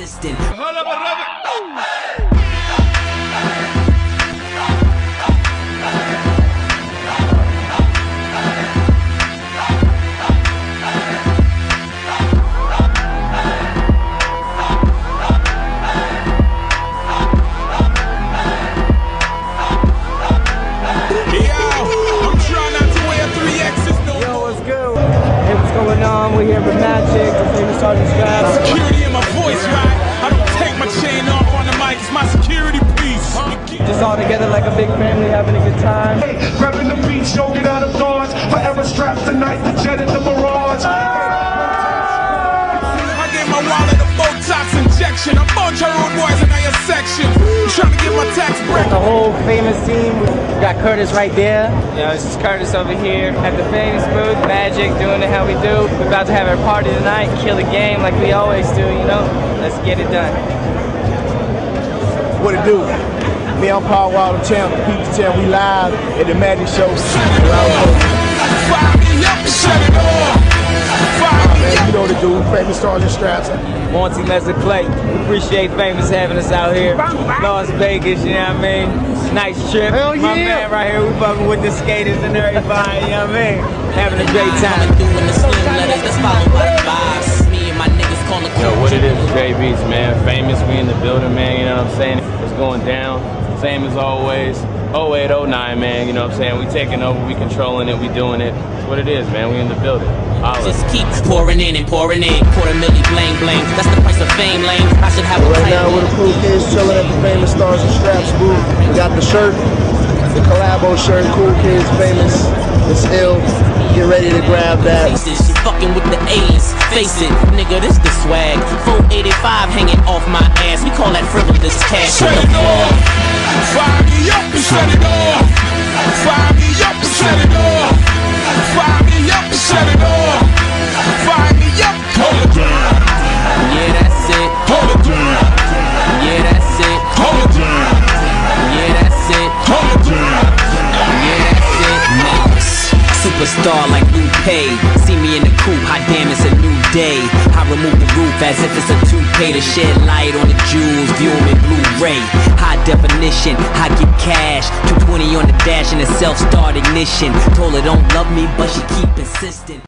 assistant. I'm trying not to wear three X's Yo, what's good? Hey, what's going on? We're here with Magic, the famous Stars and Straps. Security in my voice, right? A big family, having a good time. Grabbing the beach, don't get out of dodge. Forever strapped tonight, the jet and the mirage. I gave my wallet a Botox injection. I'm bunch of road boys in your section. Trying to get my tax break. The whole famous team. We got Curtis right there. Yeah, this is Curtis over here at the famous booth. Magic doing it how we do. We're about to have our party tonight, kill the game like we always do, you know? Let's get it done. What it do? Me, I'm Paul Wilder Champ, Peter Champ. We live at the Magic Show. Fire me up and shut it off. Fire me Man, you know what to do. Famous Stars and Straps. Monty Messer Clay. We appreciate Famous having us out here. Las Vegas, you know what I mean? Nice trip. Hell My man right here, we fucking with the skaters and everybody, you know what I mean? Having a great time. through the slim letters, that's followed by the vibes. Me and my niggas call it Yo, what it is, J Beats, man. Famous, we in the building, man. You know what I'm saying? It's going down. Same as always. 0809, man. You know what I'm saying? We taking over, we controlling it, we doing it. It's what it is, man. We in the building. Holla. Just keep pouring in and pouring in. Quarter milli bling bling. That's the price of fame, lame. I should have a Right now, title. with the cool kids chilling at the famous stars and Straps booth. We got the shirt, the collabo shirt, Cool Kids Famous. It's ill. Get ready to grab that. faces. She fucking with the A's. Face it, nigga, this the swag. 485 hanging off my ass. We call that frivolous cash. Shut it off. Fire me up and shut it off. Superstar like Lupe. See me in the coupe, hot damn, it's a new day. I remove the roof as if it's a toupee to shed light on the jewels. View 'em in Blu-ray. High definition, I get cash. 220 on the dash and a self-start ignition. Told her don't love me, but she keep insisting.